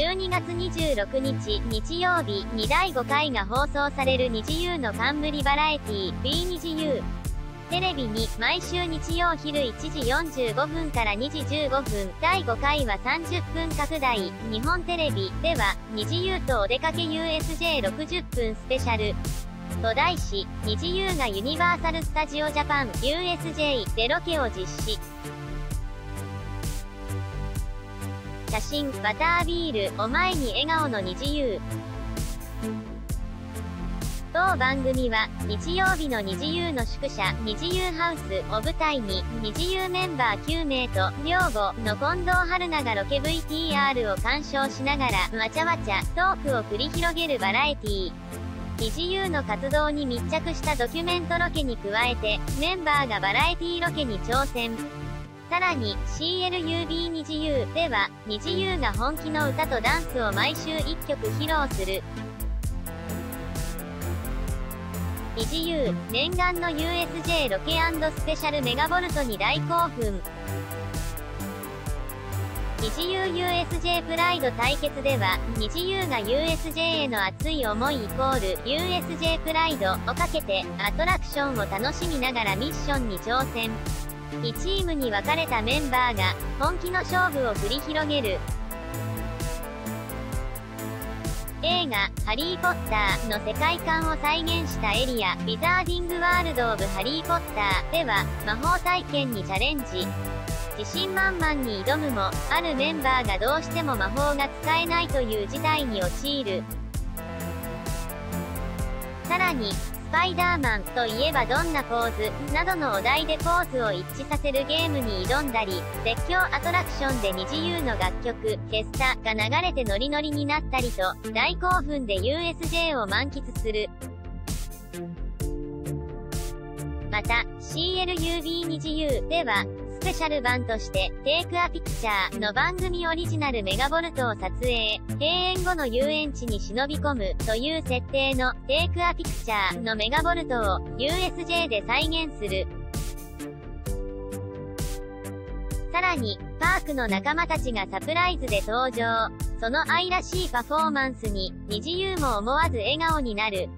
12月26日日曜日に第5回が放送される二次 U の冠バラエティ B 二次 U テレビに毎週日曜昼1時45分から2時15分第5回は30分拡大。日本テレビでは二次 U とお出かけ USJ60 分スペシャル。と題し、二次 U がユニバーサル・スタジオ・ジャパン USJ でロケを実施。写真、バタービール、お前に笑顔の二次 U。当番組は、日曜日の二次 U の宿舎、二次 U ハウスを舞台に、二次 U メンバー9名と、寮母の近藤春菜がロケ VTR を鑑賞しながら、わちゃわちゃ、トークを繰り広げるバラエティー。二次 U の活動に密着したドキュメントロケに加えて、メンバーがバラエティロケに挑戦。さらに、CLUB 二次 U では、二次 U が本気の歌とダンスを毎週1曲披露する。二次 U、念願の USJ ロケスペシャルメガボルトに大興奮。二次 UUSJ プライド対決では、二次 U が USJ への熱い思いイコール USJ プライドをかけて、アトラクションを楽しみながらミッションに挑戦。2チームに分かれたメンバーが、本気の勝負を繰り広げる。映画、ハリー・ポッターの世界観を再現したエリア、ウィザーディング・ワールド・オブ・ハリー・ポッターでは、魔法体験にチャレンジ。自信満々に挑むも、あるメンバーがどうしても魔法が使えないという事態に陥る。さらに、スパイダーマンといえばどんなポーズ、などのお題でポーズを一致させるゲームに挑んだり、絶叫アトラクションで二次優の楽曲、ケスタが流れてノリノリになったりと、大興奮で USJ を満喫する。また、CLUB 二次優では、スペシャル版として、テイクアピクチャーの番組オリジナルメガボルトを撮影、閉園後の遊園地に忍び込むという設定のテイクアピクチャーのメガボルトを USJ で再現する。さらに、パークの仲間たちがサプライズで登場。その愛らしいパフォーマンスに、二次 U も思わず笑顔になる。